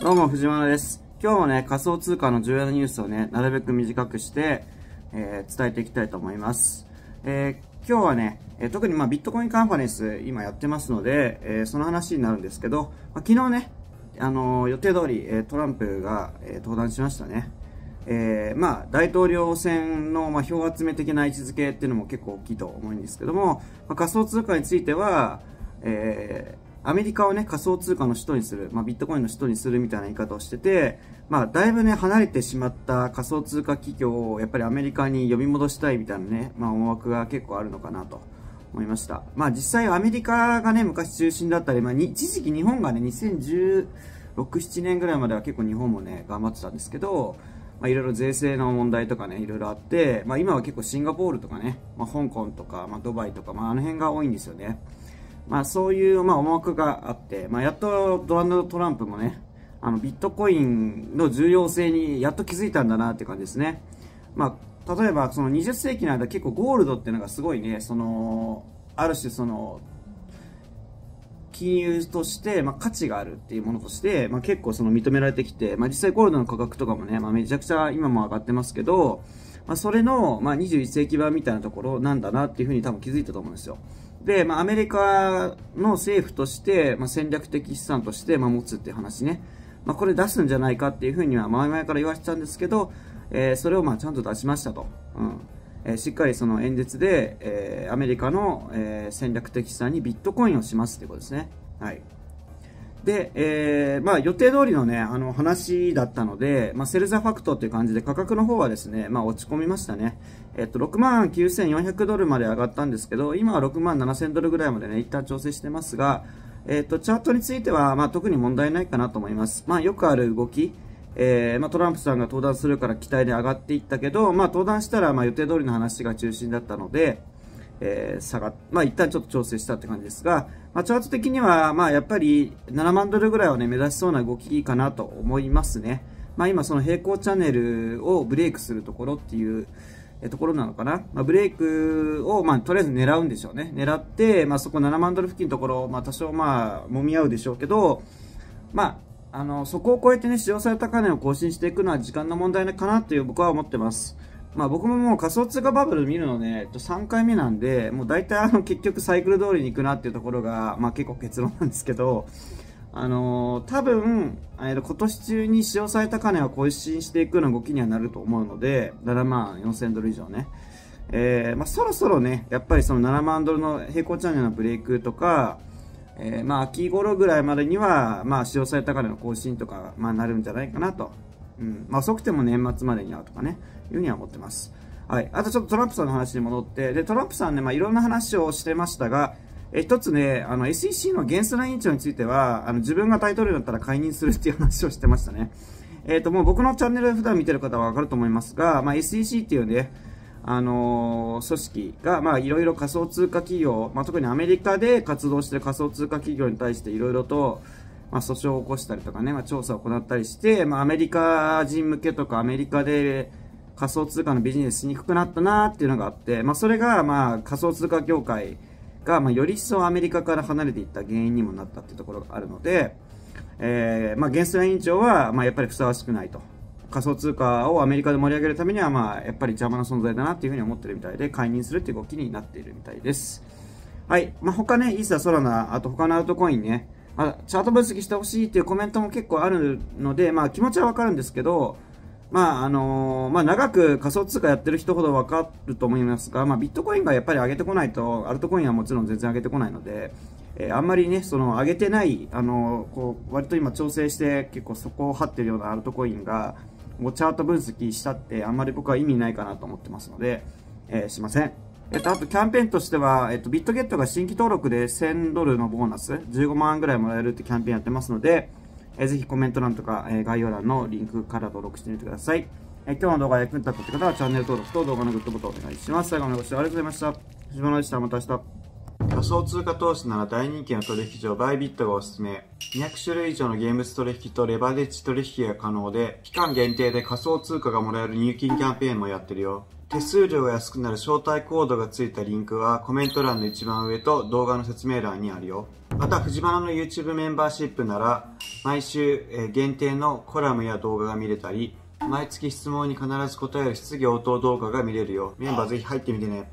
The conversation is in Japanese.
どうも、藤原です。今日もね、仮想通貨の重要なニュースをね、なるべく短くして、えー、伝えていきたいと思います。えー、今日はね、えー、特にまあビットコインカンファレンス今やってますので、えその話になるんですけど、まあ、昨日ね、あの予定通り、えトランプが、え登壇しましたね。えまあ、大統領選の、まあ、票集め的な位置づけっていうのも結構大きいと思うんですけども、まあ、仮想通貨については、えーアメリカをね、仮想通貨の首都にする、まあ、ビットコインの首都にするみたいな言い方をしてて、まあ、だいぶね、離れてしまった仮想通貨企業を、やっぱりアメリカに呼び戻したいみたいなね、まあ、思惑が結構あるのかなと思いました。まあ、実際アメリカがね、昔中心だったり、まあ、一時期日本がね、2016、7年ぐらいまでは結構日本もね、頑張ってたんですけど、まあ、いろいろ税制の問題とかね、いろいろあって、まあ、今は結構シンガポールとかね、まあ、香港とか、まあ、ドバイとか、まあ、あの辺が多いんですよね。まあ、そういう、まあ、思惑があって、まあ、やっとドナルド・トランプもね、あのビットコインの重要性にやっと気づいたんだなって感じですね。まあ、例えばその20世紀の間結構ゴールドっていうのがすごいね、その、ある種その、金融として、まあ、価値があるっていうものとして、まあ、結構その認められてきて、まあ、実際ゴールドの価格とかもね、まあ、めちゃくちゃ今も上がってますけど、まあ、それの、まあ、21世紀版みたいなところなんだなっていうふうに多分気づいたと思うんですよ。で、まあ、アメリカの政府として、まあ、戦略的資産として、持つっていう話ね。まあ、これ出すんじゃないかっていうふうには前々から言われてたんですけど、えー、それをまあちゃんと出しましたと。うんえー、しっかりその演説で、えー、アメリカの、えー、戦略的資産にビットコインをしますってことですね。はい。で、えー、まあ予定通りのね、あの話だったので、まあセルザファクトっていう感じで価格の方はですね、まあ落ち込みましたね。えっと、6万9400ドルまで上がったんですけど、今は6万7000ドルぐらいまでね、一旦調整してますが、えっと、チャートについては、まあ特に問題ないかなと思います。まあよくある動き、えー、まあトランプさんが登壇するから期待で上がっていったけど、まあ登壇したら、まあ予定通りの話が中心だったので、えー、下がっ、まあ一旦ちょっと調整したって感じですが、まあチャート的には、まあやっぱり7万ドルぐらいをね、目指しそうな動きかなと思いますね。まあ今その平行チャンネルをブレイクするところっていう、ところなのかな。まあ、ブレイクを、まあ、とりあえず狙うんでしょうね。狙って、まあ、そこ7万ドル付近のところ、まあ、多少、まあ、揉み合うでしょうけど、まあ、あの、そこを超えてね、使用された金を更新していくのは時間の問題かなという僕は思ってます。まあ僕ももう仮想通貨バブル見るのね、3回目なんで、もう大体あの結局サイクル通りに行くなっていうところが、まあ結構結論なんですけど、あのー、多分、えー、今年中に使用された金は更新していくような動きにはなると思うので、7万4000ドル以上ね。えー、まあそろそろね、やっぱりその7万ドルの平行チャンネルのブレイクとか、えー、まあ秋頃ぐらいまでには、まあ使用された金の更新とか、まあなるんじゃないかなとうん。まあ、遅くても年末までにはとかね、いうふうには思ってます。はい。あとちょっとトランプさんの話に戻って、で、トランプさんね、まあ、いろんな話をしてましたが、え、一つね、あの、SEC のゲンスラ委員長については、あの、自分が大統領だったら解任するっていう話をしてましたね。えっ、ー、と、もう僕のチャンネル普段見てる方はわかると思いますが、まあ、SEC っていうね、あのー、組織が、まあ、いろいろ仮想通貨企業、まあ、特にアメリカで活動している仮想通貨企業に対していろいろと、まあ、訴訟を起こしたりとかね、まあ、調査を行ったりして、まあ、アメリカ人向けとかアメリカで仮想通貨のビジネスしにくくなったなっていうのがあって、まあ、それが、まあ、仮想通貨業界が、まあ、より一層アメリカから離れていった原因にもなったっていうところがあるので、えー、まあ、ゲンスラ委員長は、まあ、やっぱりふさわしくないと。仮想通貨をアメリカで盛り上げるためには、まあ、やっぱり邪魔な存在だなっていうふうに思ってるみたいで、解任するっていう動きになっているみたいです。はい。まあ、他ね、イーサ、ソラナ、あと他のアウトコインね、あ、チャート分析してほしいっていうコメントも結構あるので、まあ気持ちはわかるんですけど、まああのー、まあ長く仮想通貨やってる人ほどわかると思いますが、まあビットコインがやっぱり上げてこないと、アルトコインはもちろん全然上げてこないので、えー、あんまりね、その上げてない、あのー、こう、割と今調整して結構そこを張ってるようなアルトコインが、もうチャート分析したってあんまり僕は意味ないかなと思ってますので、えー、しません。えっと、あとキャンペーンとしては、えっと、ビットゲットが新規登録で1000ドルのボーナス、15万ぐらいもらえるってキャンペーンやってますので、えー、ぜひコメント欄とか、えー、概要欄のリンクから登録してみてください。えー、今日の動画が役に立ったって方はチャンネル登録と動画のグッドボタンお願いします。最後までご視聴ありがとうございました。藤原でした。また明日。仮想通貨投資なら大人気の取引所バイビットがおすすめ。200種類以上のゲームス取引とレバレッジ取引が可能で、期間限定で仮想通貨がもらえる入金キャンペーンもやってるよ。手数料が安くなる招待コードが付いたリンクはコメント欄の一番上と動画の説明欄にあるよ。また、藤原の YouTube メンバーシップなら、毎週限定のコラムや動画が見れたり、毎月質問に必ず答える質疑応答動画が見れるよ。メンバーぜひ入ってみてね。